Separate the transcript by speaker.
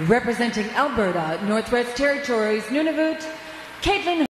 Speaker 1: Representing Alberta, Northwest Territories, Nunavut, Caitlin